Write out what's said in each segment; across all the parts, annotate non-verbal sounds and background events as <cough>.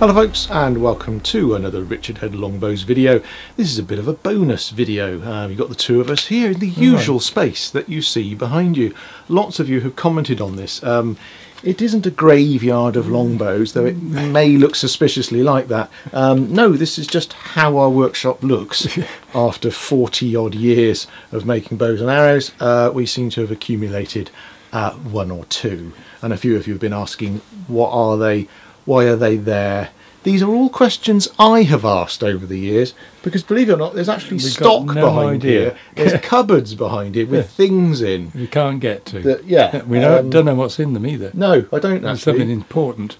Hello folks and welcome to another Richard Head Longbows video. This is a bit of a bonus video. Uh, you've got the two of us here in the usual right. space that you see behind you. Lots of you have commented on this. Um, it isn't a graveyard of longbows, though it may look suspiciously like that. Um, no, this is just how our workshop looks <laughs> after 40 odd years of making bows and arrows. Uh, we seem to have accumulated uh, one or two, and a few of you have been asking, what are they? Why are they there? These are all questions I have asked over the years because, believe it or not, there's actually We've stock no behind idea. here. There's <laughs> cupboards behind here with yeah. things in. You can't get to. That, yeah. <laughs> We don't, um, don't know what's in them either. No, I don't actually. something important.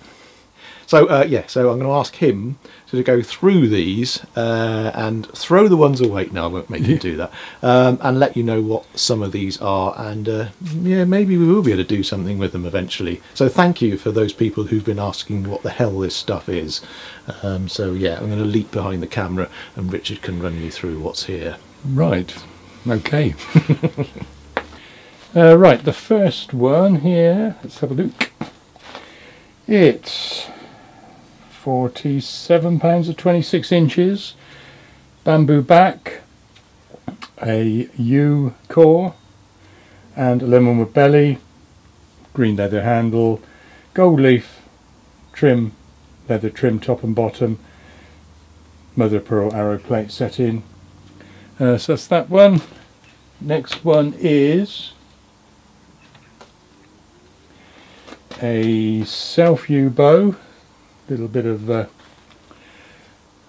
So, uh, yeah, so I'm going to ask him to go through these uh, and throw the ones away. No, I won't make you do that. Um, and let you know what some of these are. And uh, yeah, maybe we will be able to do something with them eventually. So thank you for those people who've been asking what the hell this stuff is. Um, so yeah, I'm going to leap behind the camera and Richard can run you through what's here. Right. Okay. <laughs> uh, right, the first one here, let's have a look. It's 47 pounds of 26 inches, bamboo back, a yew core and a lemonwood belly, green leather handle, gold leaf trim, leather trim top and bottom, mother of pearl arrow plate set in. Uh, so that's that one. Next one is a self yew bow little bit of uh,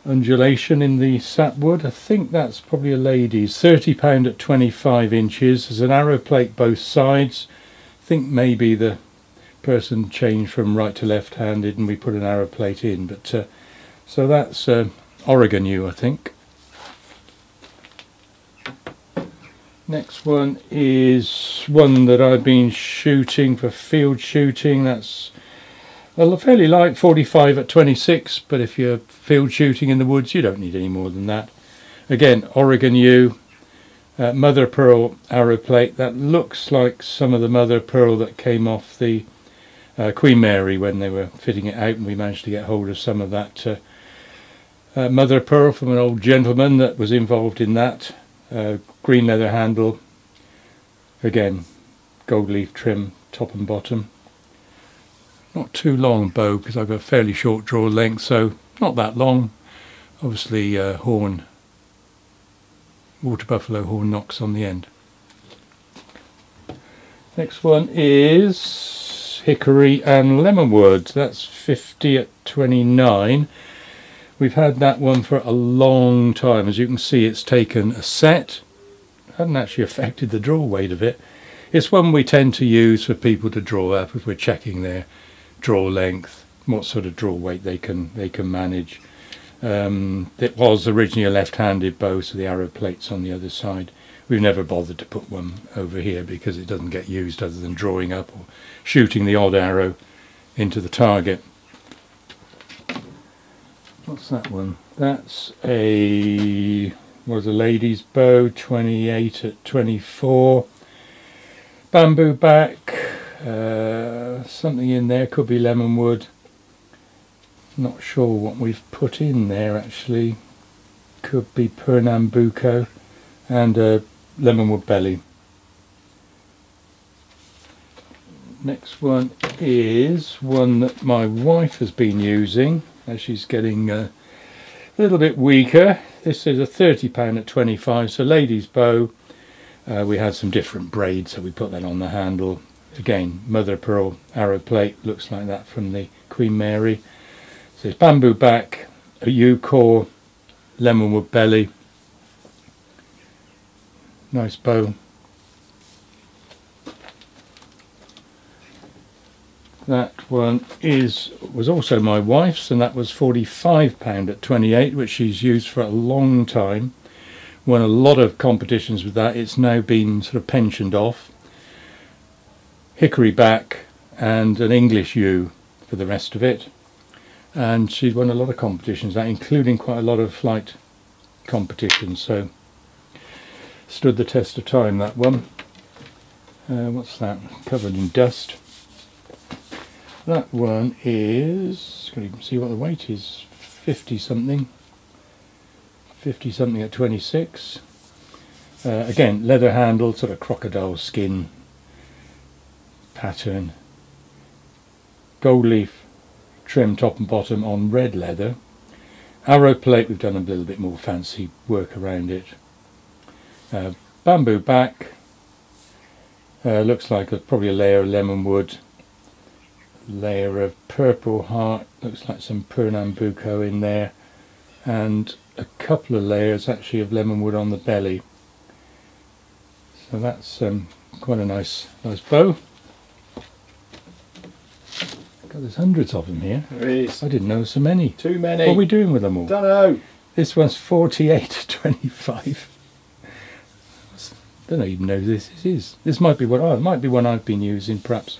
undulation in the sapwood. I think that's probably a lady's. £30 at 25 inches. There's an arrow plate both sides. I think maybe the person changed from right to left handed and we put an arrow plate in. But uh, So that's uh, Oregon yew I think. Next one is one that I've been shooting for field shooting. That's well, fairly light 45 at 26, but if you're field shooting in the woods, you don't need any more than that. Again, Oregon yew, uh, mother pearl arrow plate. That looks like some of the mother pearl that came off the uh, Queen Mary when they were fitting it out, and we managed to get hold of some of that uh, uh mother pearl from an old gentleman that was involved in that. Uh, green leather handle. Again, gold leaf trim, top and bottom not too long bow because I've got a fairly short draw length so not that long. Obviously uh, horn water buffalo horn nocks on the end. Next one is hickory and lemonwood that's 50 at 29 we've had that one for a long time. As you can see it's taken a set. Hasn't actually affected the draw weight of it. It's one we tend to use for people to draw up if we're checking their draw length, what sort of draw weight they can they can manage. Um, it was originally a left-handed bow, so the arrow plate's on the other side. We've never bothered to put one over here because it doesn't get used other than drawing up or shooting the odd arrow into the target. What's that one? That's a was a lady's bow, 28 at 24. Bamboo back, uh, something in there could be lemon wood. Not sure what we've put in there actually. Could be Pernambuco and a lemonwood belly. Next one is one that my wife has been using as she's getting uh, a little bit weaker. This is a 30 pound at 25 so ladies bow. Uh, we had some different braids so we put that on the handle again mother of pearl arrow plate looks like that from the Queen Mary. So it's bamboo back a yew core lemonwood belly. Nice bow. That one is was also my wife's and that was 45 pound at 28 which she's used for a long time. Won a lot of competitions with that. It's now been sort of pensioned off hickory back and an English yew for the rest of it and she's won a lot of competitions that including quite a lot of flight competitions so stood the test of time that one uh, what's that covered in dust That one is, can you see what the weight is? 50 something. 50 something at 26. Uh, again, leather handle, sort of crocodile skin pattern. Gold leaf trim top and bottom on red leather. Arrow plate, we've done a little bit more fancy work around it. Uh, bamboo back, uh, looks like a, probably a layer of lemon wood layer of purple heart, looks like some Pernambuco in there, and a couple of layers actually of lemon wood on the belly. So that's um, quite a nice, nice bow. God, there's hundreds of them here. There is. I didn't know so many. Too many. What are we doing with them all? Don't know. This one's 48 25. Don't even know who this is. This might be what oh, it might be one I've been using, perhaps.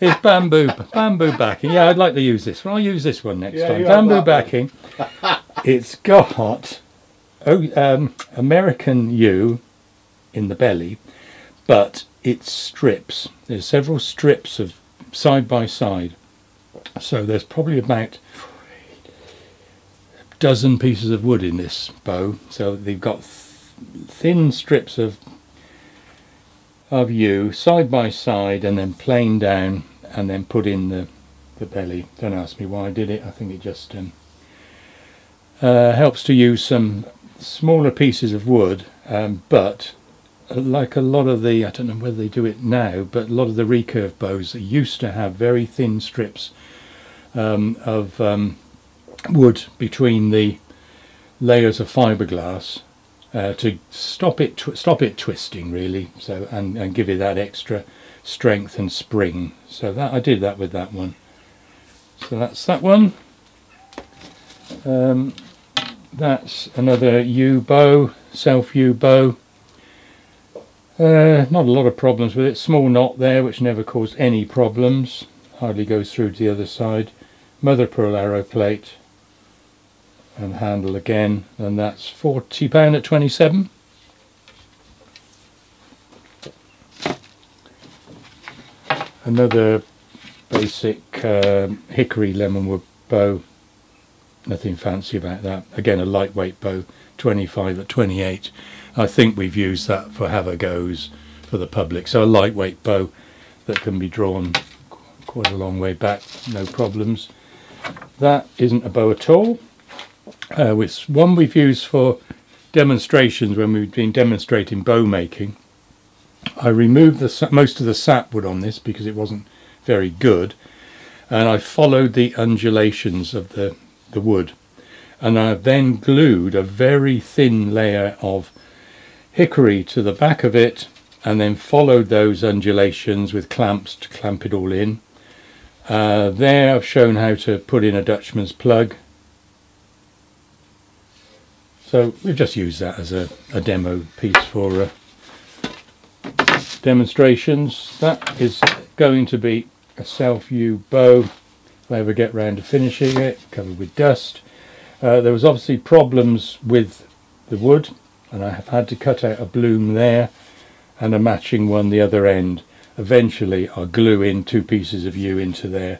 It's bamboo, bamboo backing. Yeah, I'd like to use this one. I'll use this one next Yeah, time. Bamboo backing. it's got oh, um, American yew in the belly, but it's strips. There's several strips of side by side. So there's probably about a dozen pieces of wood in this bow. So they've got th- thin strips of of yew side by side and then plane down and then put in the the belly. Don't ask me why I did it. I think it just um, uh, helps to use some smaller pieces of wood, um, but like a lot of the, I don't know whether they do it now, but a lot of the recurve bows, used to have very thin strips um, of um, wood between the layers of fiberglass uh, to stop it stop it twisting really. So and, and give it that extra strength and spring. So that I did that with that one. So that's that one. Um, that's another yew bow, self yew bow. Uh, not a lot of problems with it. Small knot there, which never caused any problems. Hardly goes through to the other side. Mother pearl arrow plate and handle again, and that's forty pound at twenty seven. Another basic um, hickory lemonwood bow. Nothing fancy about that. Again, a lightweight bow, 25 at 28. I think we've used that for have a goes for the public. So a lightweight bow that can be drawn quite a long way back, no problems. That isn't a bow at all. Uh, it's one we've used for demonstrations when we've been demonstrating bow making. I removed the most of the sapwood on this because it wasn't very good, and I followed the undulations of the, the wood, and I then glued a very thin layer of hickory to the back of it, and then followed those undulations with clamps to clamp it all in. Uh, there I've shown how to put in a Dutchman's plug. So we've just used that as a, a demo piece for uh, demonstrations. That is going to be a self-yew bow I ever get round to finishing it, covered with dust. Uh, there was obviously problems with the wood and I have had to cut out a bloom there and a matching one the other end. Eventually I'll glue in two pieces of yew into there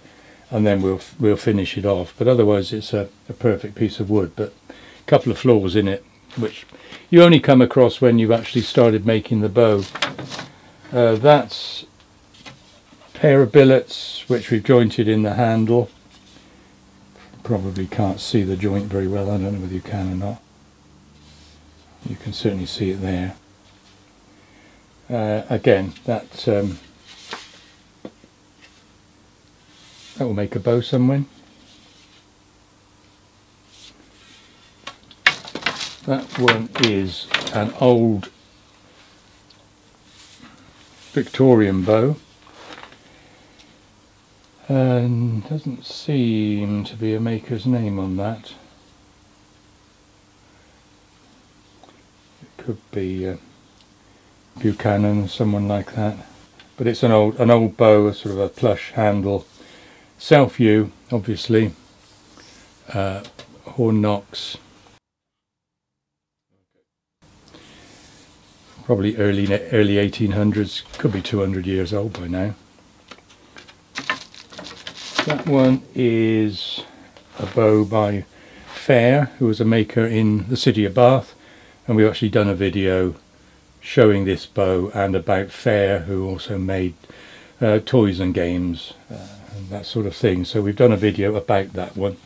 and then we'll we'll finish it off. But otherwise it's a, a perfect piece of wood. But a couple of flaws in it which you only come across when you've actually started making the bow. Uh, that's pair of billets which we've jointed in the handle. Probably can't see the joint very well. I don't know whether you can or not. You can certainly see it there. Uh, again, that um, that will make a bow somewhere. That one is an old Victorian bow and doesn't seem to be a maker's name on that. It could be uh, Buchanan or someone like that. But it's an old an old bow, sort of a plush handle, self yew, obviously. Uh, horn nocks. Probably early early 1800s, could be 200 years old by now. That one is a bow by Fair, who was a maker in the city of Bath, and we've actually done a video showing this bow and about Fair, who also made uh, toys and games uh, and that sort of thing. So we've done a video about that one.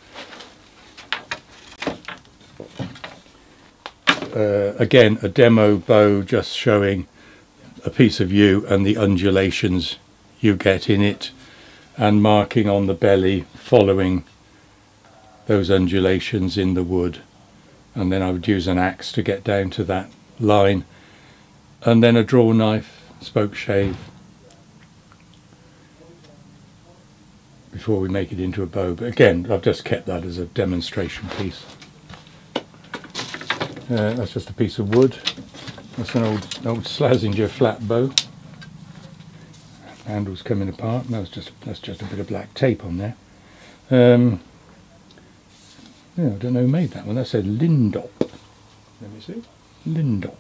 Uh, again, a demo bow just showing a piece of yew and the undulations you get in it and marking on the belly following those undulations in the wood. And then I would use an axe to get down to that line. And then a draw knife spoke shave before we make it into a bow. But again I've just kept that as a demonstration piece. Uh, that's just a piece of wood. That's an old old Slazenger flat bow handle's coming apart that's just that's just a bit of black tape on there um, yeah, I don't know who made that one. That said Lindop. Let me see. Lindop.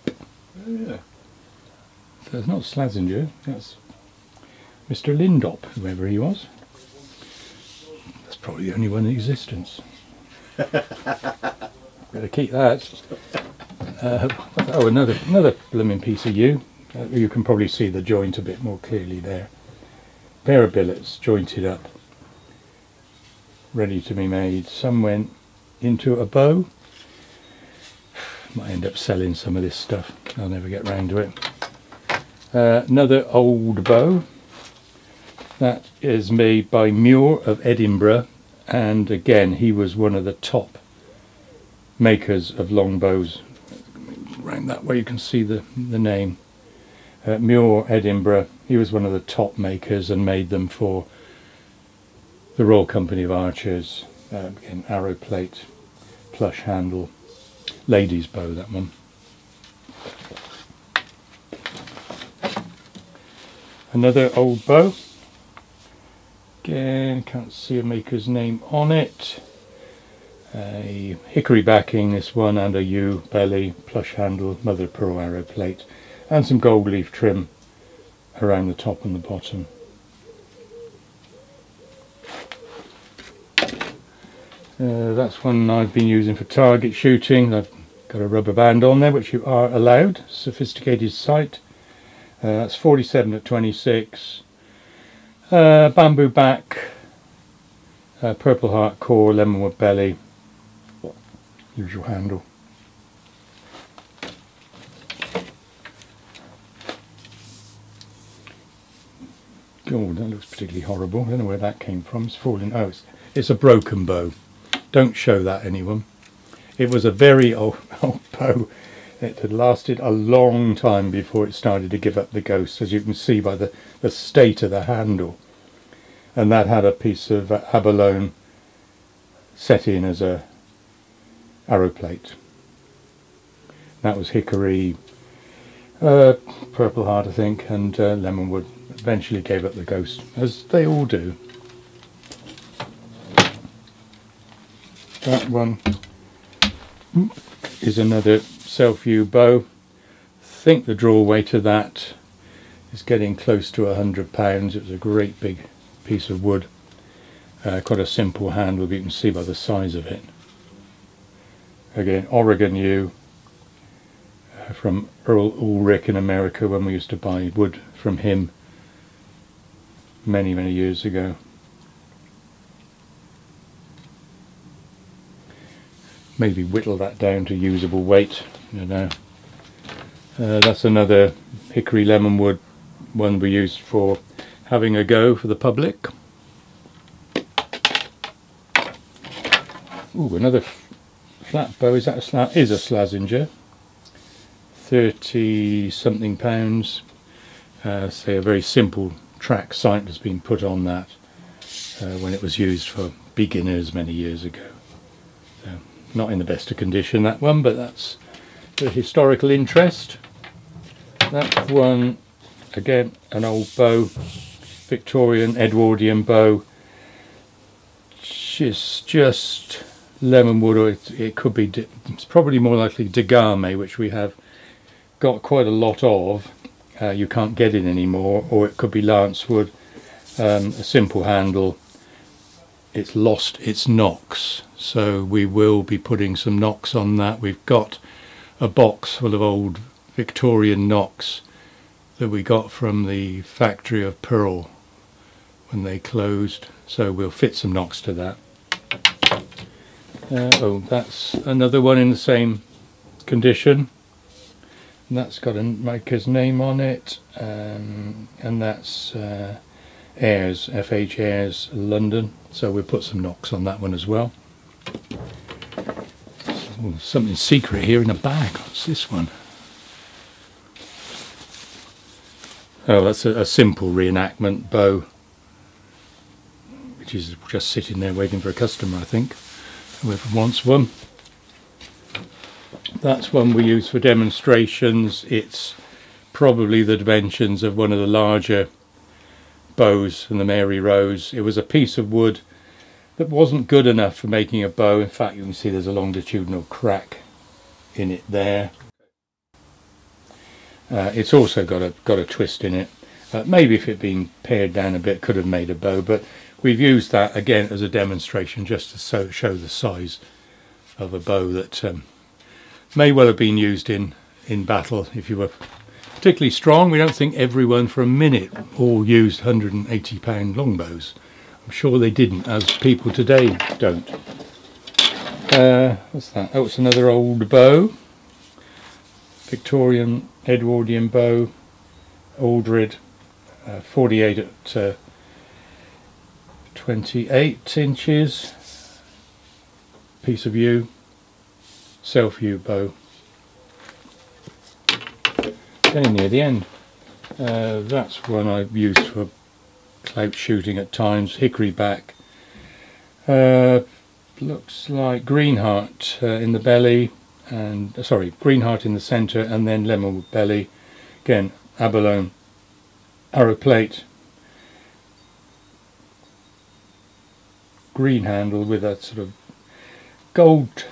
Oh, yeah. So it's not Slazenger, that's Mr. Lindop, whoever he was. That's probably the only one in existence. <laughs> Better keep that. Uh, oh, another another blooming piece of you. Uh, you can probably see the joint a bit more clearly there. Pair of billets jointed up, ready to be made. Some went into a bow. Might end up selling some of this stuff. I'll never get round to it. Uh, another old bow. That is made by Muir of Edinburgh. And again, he was one of the top makers of longbows. Round that way you can see the, the name. Uh, Muir, Edinburgh. He was one of the top makers and made them for the Royal Company of Archers, uh, again arrow plate, plush handle, ladies bow that one. Another old bow. Again, can't see a maker's name on it. A hickory backing, this one, and a yew belly, plush handle, mother of pearl arrow plate, and some gold leaf trim around the top and the bottom. Uh, that's one I've been using for target shooting. I've got a rubber band on there, which you are allowed. Sophisticated sight. Uh, that's 47 at 26. Uh, bamboo back. Uh, purple heart core, lemonwood belly. Usual handle. Oh, that looks particularly horrible. I don't know where that came from. It's falling. Oh, it's, it's a broken bow. Don't show that anyone. It was a very old, <laughs> old bow. It had lasted a long time before it started to give up the ghost, as you can see by the, the state of the handle. And that had a piece of uh, abalone set in as a arrow plate. That was hickory, uh, purple heart I think, and uh, lemonwood. Eventually gave up the ghost, as they all do. That one is another self-yew bow. I think the draw weight of that is getting close to a hundred pounds. It was a great big piece of wood. Uh, quite a simple handle, you can see by the size of it. Again, Oregon yew uh, from Earl Ulrich in America when we used to buy wood from him many, many years ago. maybe whittle that down to usable weight you know. Uh, that's another hickory lemon wood one we used for having a go for the public. Ooh, another flat bow. Is that a sla is a Slazenger. 30 something pounds. Uh, say a very simple track sight has been put on that uh, when it was used for beginners many years ago. Not in the best of condition that one but that's the historical interest. That one again an old bow Victorian Edwardian bow. It's just lemon wood or it, it could be it's probably more likely Degame which we have got quite a lot of uh, you can't get it anymore or it could be lancewood um, a simple handle. It's lost its nocks. So we will be putting some nocks on that. We've got a box full of old Victorian nocks that we got from the factory of Pearl when they closed. So we'll fit some nocks to that. Uh, oh that's another one in the same condition that's got a maker's name on it um, and that's uh, Ayres, FH Ayres London. So we'll put some nocks on that one as well. Oh, something secret here in a bag. What's this one? Oh that's a, a simple reenactment bow which is just sitting there waiting for a customer I think. Whoever wants one that's one we use for demonstrations it's probably the dimensions of one of the larger bows from the Mary Rose. It was a piece of wood that wasn't good enough for making a bow. In fact, you can see there's a longitudinal crack in it there. Uh, it's also got a got a twist in it. Uh, maybe if it had been pared down a bit, could have made a bow. But we've used that again as a demonstration, just to so, show the size of a bow that um, may well have been used in in battle if you were particularly strong. We don't think everyone for a minute all used 180 pound longbows. I'm sure they didn't, as people today don't. Uh, what's that? Oh, it's another old bow. Victorian Edwardian bow, Aldred, uh, 48 at uh, 28 inches. Piece of yew, self yew bow getting near the end. Uh, that's one I've used for clout shooting at times, hickory back. Uh, looks like greenheart uh, in the belly, and uh, sorry, greenheart in the centre, and then lemonwood belly. Again, abalone, arrow plate, green handle with that sort of gold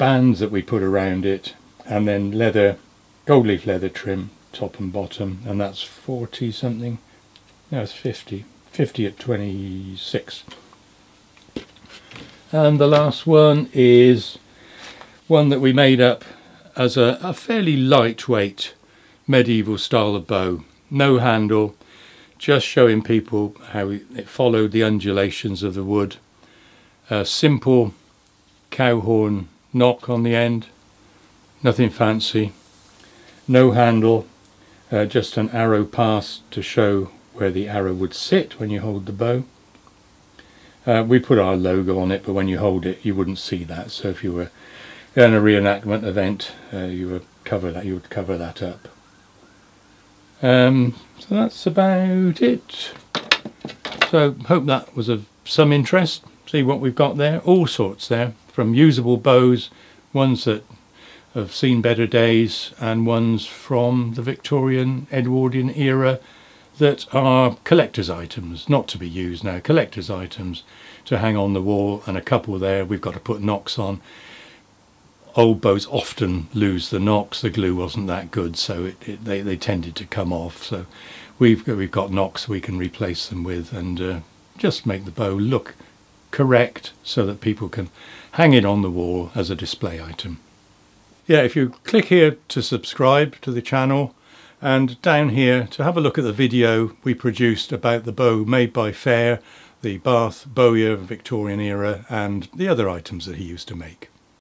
bands that we put around it, and then leather gold leaf leather trim top and bottom and that's 40 something. No it's 50 50 at 26 and the last one is one that we made up as a, a fairly lightweight medieval style of bow. No handle just showing people how it followed the undulations of the wood. A simple cow horn nock on the end nothing fancy no handle, uh, just an arrow pass to show where the arrow would sit when you hold the bow. Uh, we put our logo on it, but when you hold it, you wouldn't see that. So if you were in a reenactment event, uh, you would cover that. You would cover that up. Um, so that's about it. So hope that was of some interest. See what we've got there. All sorts there, from usable bows, ones that have seen better days and ones from the Victorian Edwardian era that are collector's items, not to be used now, collector's items to hang on the wall and a couple there we've got to put nocks on. Old bows often lose the nocks, the glue wasn't that good so it, it, they, they tended to come off so we've, we've got nocks we can replace them with and uh, just make the bow look correct so that people can hang it on the wall as a display item yeah, if you click here to subscribe to the channel and down here to have a look at the video we produced about the bow made by Fair, the Bath Bowyer of Victorian era and the other items that he used to make.